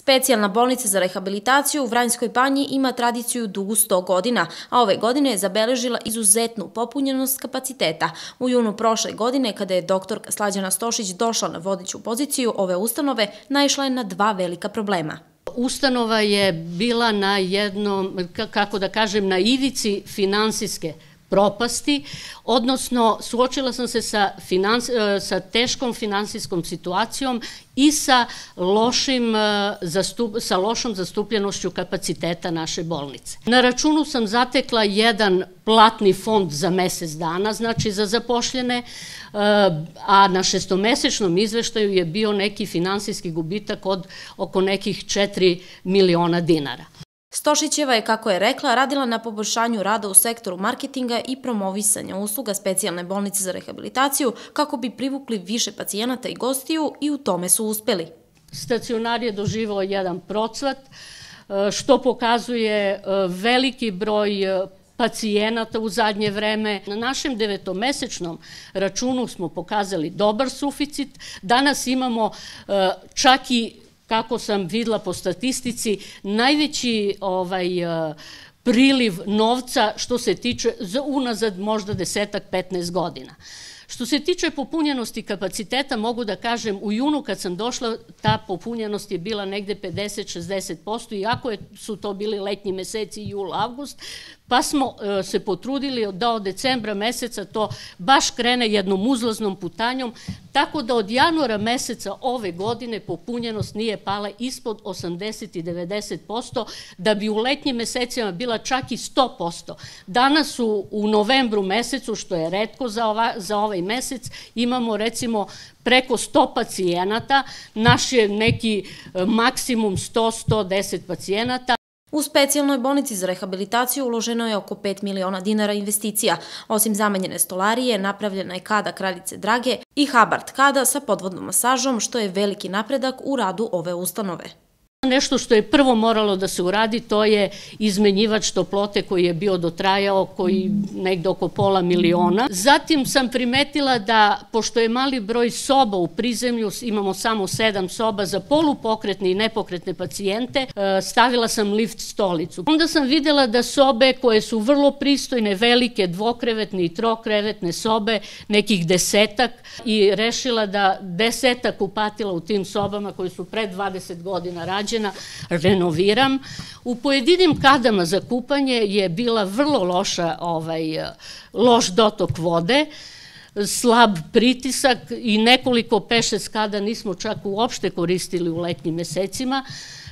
Specijalna bolnica za rehabilitaciju u Vranjskoj banji ima tradiciju dugu 100 godina, a ove godine je zabeležila izuzetnu popunjenost kapaciteta. U junu prošle godine, kada je doktorka Slađana Stošić došla na vodiću poziciju ove ustanove, naišla je na dva velika problema. Ustanova je bila na jednom, kako da kažem, na ivici finansijske propasti, odnosno suočila sam se sa, finans, e, sa teškom finansijskom situacijom i sa, lošim, e, zastup, sa lošom zastupljenošću kapaciteta naše bolnice. Na računu sam zatekla jedan platni fond za mesec dana, znači za zapošljene, e, a na šestomesečnom izveštaju je bio neki finansijski gubitak od oko nekih 4 miliona dinara. Stošićeva je, kako je rekla, radila na poboljšanju rada u sektoru marketinga i promovisanja usluga specijalne bolnice za rehabilitaciju kako bi privukli više pacijenata i gostiju i u tome su uspeli. Stacionar je doživao jedan procvat, e, što pokazuje e, veliki broj e, pacijenata u zadnje vreme. Na našem devetomesečnom računu smo pokazali dobar suficit. Danas imamo čak i kako sam videla po statistici, najveći ovaj, eh, priliv novca što se tiče za unazad možda desetak, 15 godina. Što se tiče popunjenosti kapaciteta, mogu da kažem, u junu kad sam došla, ta popunjenost je bila negde 50-60%, iako su to bili letnji meseci, jul, avgust, pa smo e, se potrudili da od decembra meseca to baš krene jednom uzlaznom putanjom, tako da od januara meseca ove godine popunjenost nije pala ispod 80 i 90%, da bi u letnjim mesecima bila čak i 100%. Danas u, u novembru mesecu, što je redko za, ova, za ovaj mesec, imamo recimo preko 100 pacijenata, naš je neki e, maksimum 100-110 pacijenata. U specijalnoj bolnici za rehabilitaciju uloženo je oko 5 miliona dinara investicija. Osim zamenjene stolarije, napravljena je kada Kraljice Drage i Habart kada sa podvodnom masažom, što je veliki napredak u radu ove ustanove. Nešto što je prvo moralo da se uradi, to je izmenjivač toplote koji je bio dotrajao, koji negde oko pola miliona. Zatim sam primetila da, pošto je mali broj soba u prizemlju, imamo samo sedam soba za polupokretne i nepokretne pacijente, e, stavila sam lift stolicu. Onda sam videla da sobe koje su vrlo pristojne, velike, dvokrevetne i trokrevetne sobe, nekih desetak, i rešila da desetak upatila u tim sobama koje su pre 20 godina rađene, urađena, renoviram. U pojedinim kadama za kupanje je bila vrlo loša, ovaj, loš dotok vode, slab pritisak i nekoliko pešec kada nismo čak uopšte koristili u letnjim mesecima,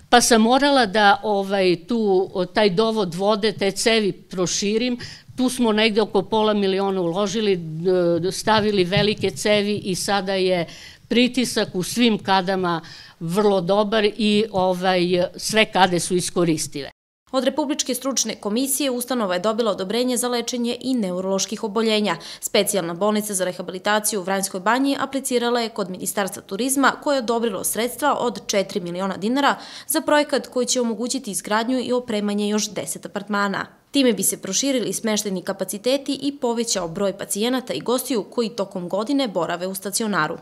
pa sam morala da ovaj, tu, taj dovod vode, te cevi proširim, tu smo negde oko pola miliona uložili, stavili velike cevi i sada je pritisak u svim kadama vrlo dobar i ovaj, sve kade su iskoristive. Od Republičke stručne komisije ustanova je dobila odobrenje za lečenje i neuroloških oboljenja. Specijalna bolnica za rehabilitaciju u Vranjskoj banji aplicirala je kod Ministarstva turizma koje je odobrilo sredstva od 4 miliona dinara za projekat koji će omogućiti izgradnju i opremanje još 10 apartmana. Time bi se proširili smešteni kapaciteti i povećao broj pacijenata i gostiju koji tokom godine borave u stacionaru.